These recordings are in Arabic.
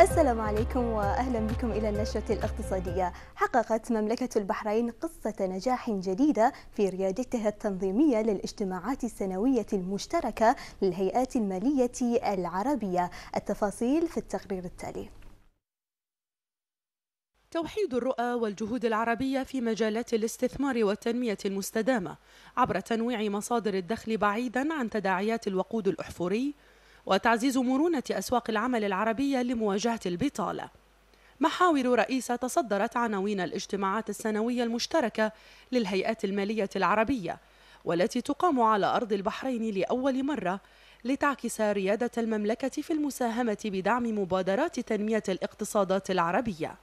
السلام عليكم وأهلا بكم إلى النشرة الاقتصادية. حققت مملكة البحرين قصة نجاح جديدة في ريادتها التنظيمية للاجتماعات السنوية المشتركة للهيئات المالية العربية. التفاصيل في التقرير التالي. توحيد الرؤى والجهود العربية في مجالات الاستثمار والتنمية المستدامة عبر تنويع مصادر الدخل بعيدا عن تداعيات الوقود الأحفوري وتعزيز مرونة أسواق العمل العربية لمواجهة البطالة. محاور رئيسة تصدرت عناوين الاجتماعات السنوية المشتركة للهيئات المالية العربية والتي تقام على أرض البحرين لأول مرة لتعكس ريادة المملكة في المساهمة بدعم مبادرات تنمية الاقتصادات العربية.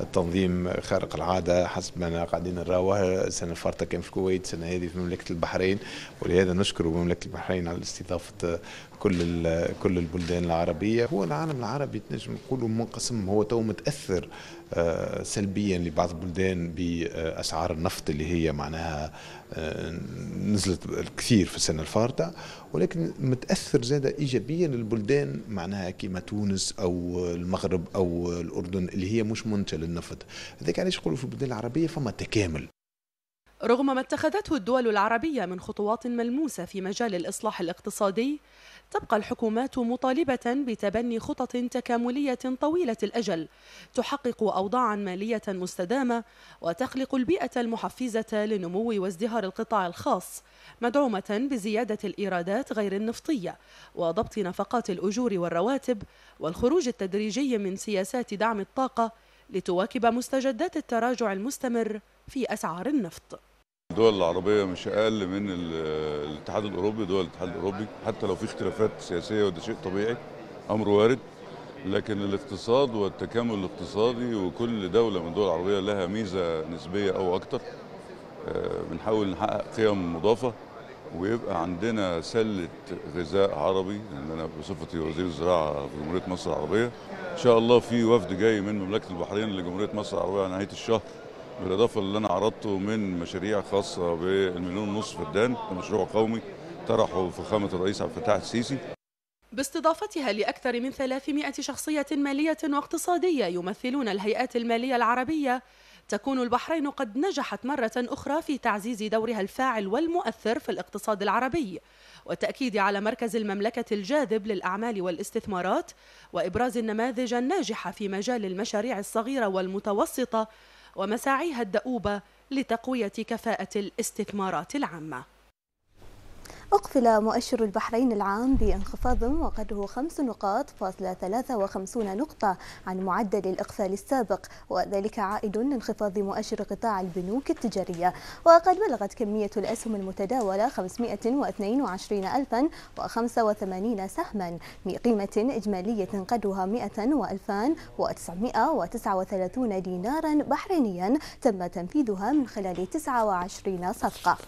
التنظيم خارق العادة حسب ما قاعدين نراوه. السنة الفارطه كان في الكويت السنة هذه في مملكة البحرين. ولهذا نشكر مملكة البحرين على استضافة كل كل البلدان العربية. هو العالم العربي نجم نقولوا منقسم هو تو متأثر آه، سلبيا لبعض البلدان بأسعار النفط اللي هي معناها آه، نزلت كثير في السنة الفارطة. ولكن متأثر زاد ايجابيا للبلدان معناها كيما تونس أو المغرب أو الأردن اللي هي مش منتجة للنفط. هذاك علاش يقولوا في البلدان العربية فما تكامل. رغم ما اتخذته الدول العربية من خطوات ملموسة في مجال الإصلاح الاقتصادي تبقى الحكومات مطالبة بتبني خطط تكاملية طويلة الأجل تحقق أوضاعا مالية مستدامة وتخلق البيئة المحفزة لنمو وازدهار القطاع الخاص مدعومة بزيادة الإيرادات غير النفطية وضبط نفقات الأجور والرواتب والخروج التدريجي من سياسات دعم الطاقة لتواكب مستجدات التراجع المستمر في أسعار النفط. الدول العربية مش أقل من الاتحاد الأوروبي دول الاتحاد الأوروبي. حتى لو في اختلافات سياسية وده شيء طبيعي أمر وارد. لكن الاقتصاد والتكامل الاقتصادي وكل دولة من الدول العربية لها ميزة نسبية أو أكتر آه، بنحاول نحقق قيم مضافة. ويبقى عندنا سلة غذاء عربي لأن أنا بصفتي وزير الزراعة في جمهورية مصر العربية. إن شاء الله في وفد جاي من مملكة البحرين لجمهورية مصر العربية على نهاية الشهر بالإضافة اللي أنا عرضته من مشاريع خاصة بالمليون ونص فدان مشروع قومي طرحه فخامة الرئيس عبد الفتاح السيسي. باستضافتها لأكثر من 300 شخصية مالية واقتصادية يمثلون الهيئات المالية العربية. تكون البحرين قد نجحت مرة أخرى في تعزيز دورها الفاعل والمؤثر في الاقتصاد العربي والتأكيد على مركز المملكة الجاذب للأعمال والاستثمارات وإبراز النماذج الناجحة في مجال المشاريع الصغيرة والمتوسطة ومساعيها الدؤوبة لتقوية كفاءة الاستثمارات العامة. أقفل مؤشر البحرين العام بانخفاض وقدره خمس نقاط فاصلة ثلاثة وخمسون نقطة عن معدل الإقفال السابق وذلك عائد لانخفاض مؤشر قطاع البنوك التجارية. وقد بلغت كمية الأسهم المتداولة 582 سهما بقيمة إجمالية قدرها 100 و2939 دينارا بحرينيا تم تنفيذها من خلال 29 صفقة.